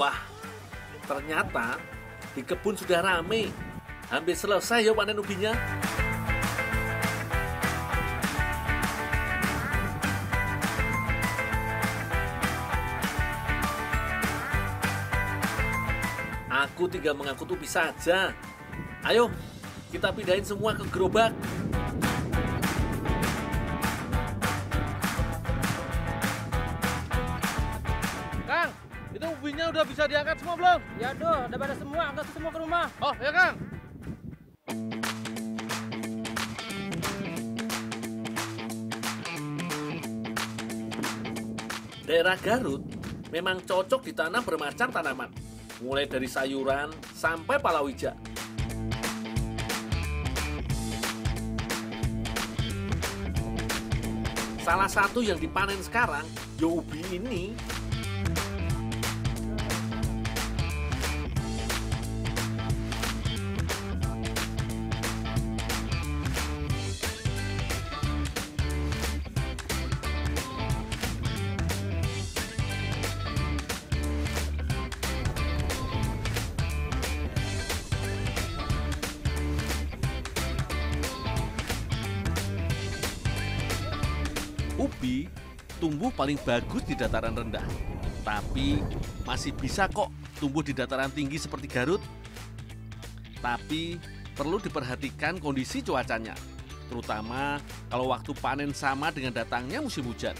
Wah, ternyata di kebun sudah rame. Hampir selesai ya panen ubinya. Aku tinggal mengangkut ubi saja. Ayo, kita pindahin semua ke gerobak. Bisa diangkat semua belum? Ya doh, udah pada semua, angkat semua ke rumah. Oh, ya Kang. Daerah Garut memang cocok ditanam bermacam tanaman, mulai dari sayuran sampai palawija. Salah satu yang dipanen sekarang, yo ubi ini. Ubi tumbuh paling bagus di dataran rendah, tapi masih bisa kok tumbuh di dataran tinggi seperti Garut. Tapi perlu diperhatikan kondisi cuacanya, terutama kalau waktu panen sama dengan datangnya musim hujan.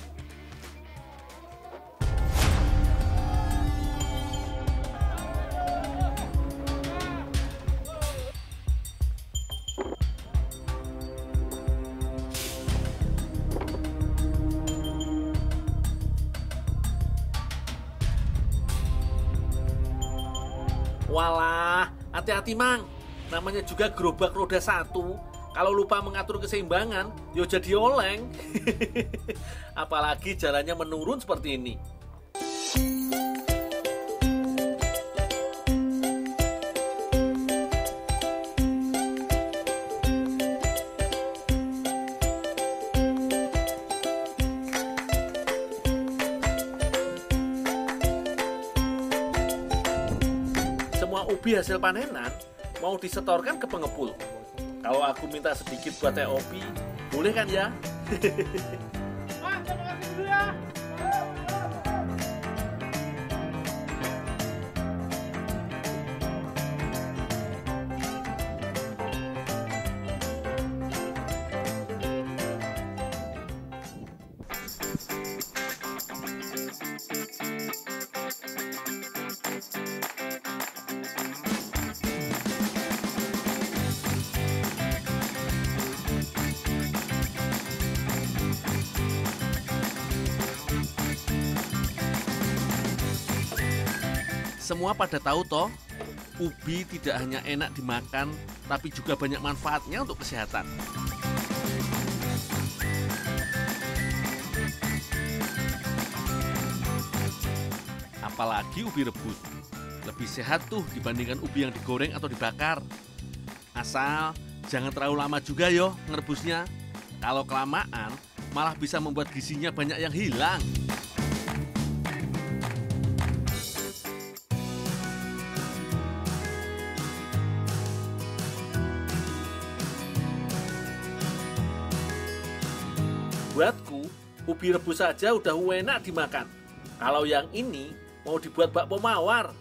Walah, hati-hati mang. Namanya juga gerobak roda satu. Kalau lupa mengatur keseimbangan, yo jadi oleng. Apalagi jalannya menurun seperti ini. Ubi hasil panenan mau disetorkan ke pengepul. Kalau aku minta sedikit buat teh boleh kan ya? Semua pada tahu toh, ubi tidak hanya enak dimakan, tapi juga banyak manfaatnya untuk kesehatan. Apalagi ubi rebus. Lebih sehat tuh dibandingkan ubi yang digoreng atau dibakar. Asal jangan terlalu lama juga yo ngerebusnya. Kalau kelamaan, malah bisa membuat gizinya banyak yang hilang. Buatku, ubi rebus saja udah enak dimakan. Kalau yang ini mau dibuat bakpo mawar,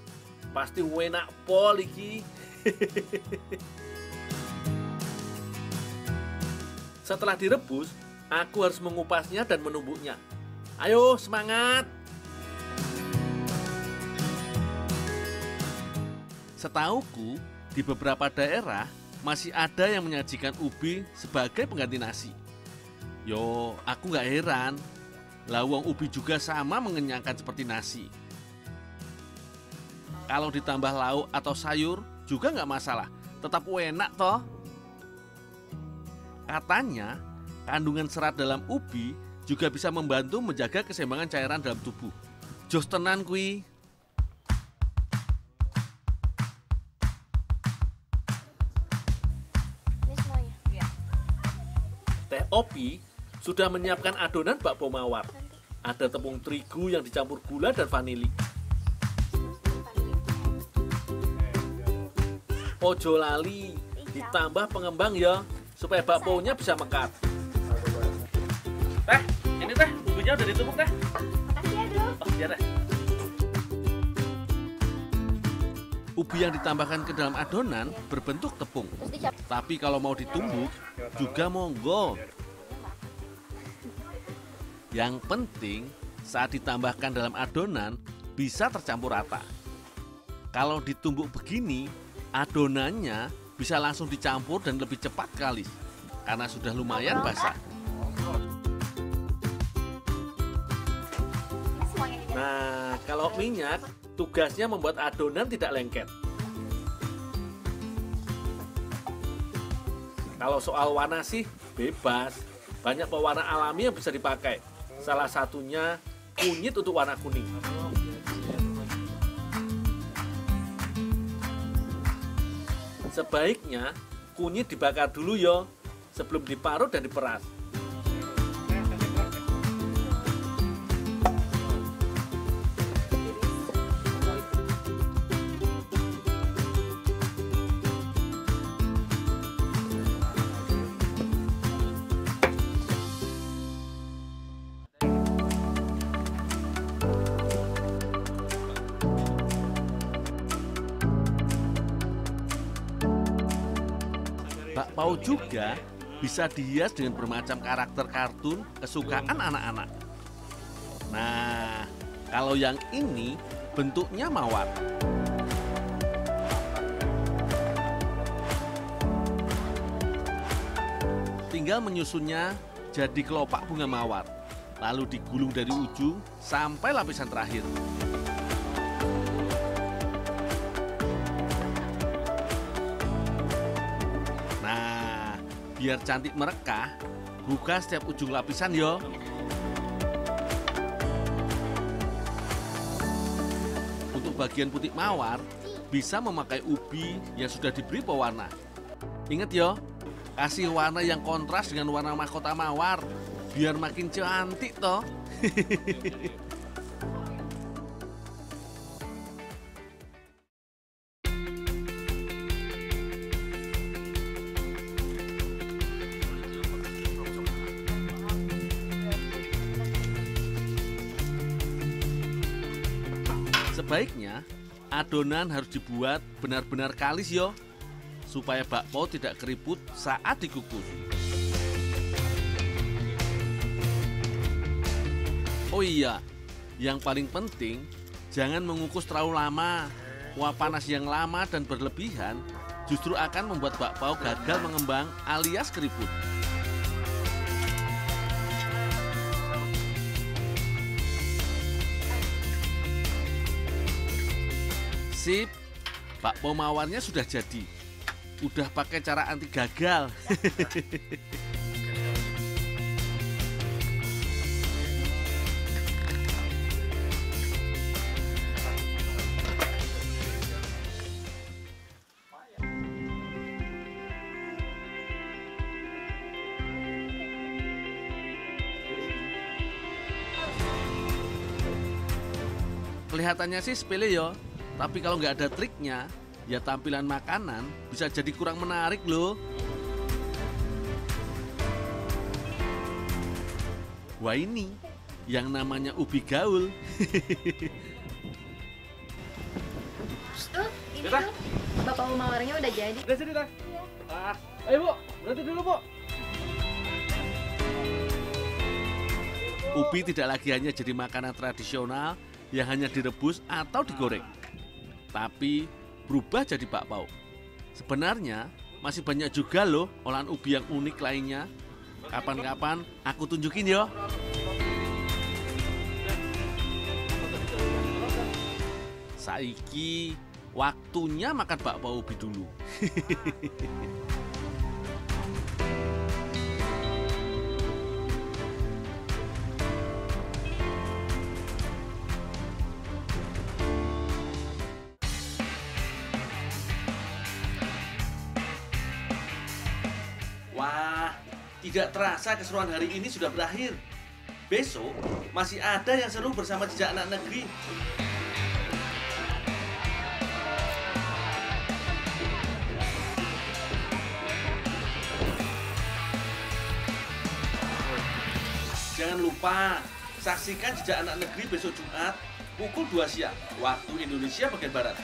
pasti enak pol iki. Setelah direbus, aku harus mengupasnya dan menumbuknya. Ayo, semangat! Setauku, di beberapa daerah masih ada yang menyajikan ubi sebagai pengganti nasi. Yo, aku nggak heran. Lawang ubi juga sama mengenyangkan seperti nasi. Kalau ditambah lauk atau sayur juga nggak masalah, tetap enak toh. Katanya, kandungan serat dalam ubi juga bisa membantu menjaga keseimbangan cairan dalam tubuh. Jos tenan kui. Iya. Teh Opi sudah menyiapkan adonan bakpo mawar. Ada tepung terigu yang dicampur gula dan vanili. Ojo lali ditambah pengembang ya supaya bakponya bisa mekat. Teh, ini teh ubinya udah ditumbuk teh. Makasih ya, Dok. Oh, iya teh. Ubi yang ditambahkan ke dalam adonan berbentuk tepung. Tapi kalau mau ditumbuk juga monggo. Yang penting saat ditambahkan dalam adonan bisa tercampur rata. Kalau ditumbuk begini, adonannya bisa langsung dicampur dan lebih cepat kali karena sudah lumayan basah. Nah, kalau minyak tugasnya membuat adonan tidak lengket. Kalau soal warna sih bebas. Banyak pewarna alami yang bisa dipakai. Salah satunya kunyit untuk warna kuning. Sebaiknya kunyit dibakar dulu yo sebelum diparut dan diperas. Bakpao juga bisa dihias dengan bermacam karakter kartun kesukaan anak-anak. Nah, kalau yang ini bentuknya mawar. Tinggal menyusunnya jadi kelopak bunga mawar, lalu digulung dari ujung sampai lapisan terakhir. Biar cantik merekah, buka setiap ujung lapisan yo. Untuk bagian putih mawar, bisa memakai ubi yang sudah diberi pewarna. Ingat yo, kasih warna yang kontras dengan warna mahkota mawar, biar makin cantik toh. Sebaiknya adonan harus dibuat benar-benar kalis yo supaya bakpao tidak keriput saat dikukus. Oh iya, yang paling penting jangan mengukus terlalu lama. Uap panas yang lama dan berlebihan justru akan membuat bakpao gagal mengembang alias keriput. Sip, bakpao mawarnya sudah jadi. Udah pakai cara anti gagal. Kelihatannya sih sepele yo, tapi kalau nggak ada triknya, ya tampilan makanan bisa jadi kurang menarik loh. Wah ini, yang namanya ubi gaul. Tuh, ini tuh. Bapak mawarnya udah jadi. Udah sini, Teh. Ah, ayo, Bu. Berhenti dulu, Bu. Ubi tidak lagi hanya jadi makanan tradisional yang hanya direbus atau digoreng, tapi berubah jadi bakpao. Sebenarnya masih banyak juga loh olahan ubi yang unik lainnya. Kapan-kapan aku tunjukin yo. Saiki waktunya makan bakpao ubi dulu. Tidak terasa keseruan hari ini sudah berakhir. Besok masih ada yang seru bersama jejak anak negeri. Jangan lupa saksikan jejak anak negeri besok Jumat pukul 2 siang waktu Indonesia bagian barat.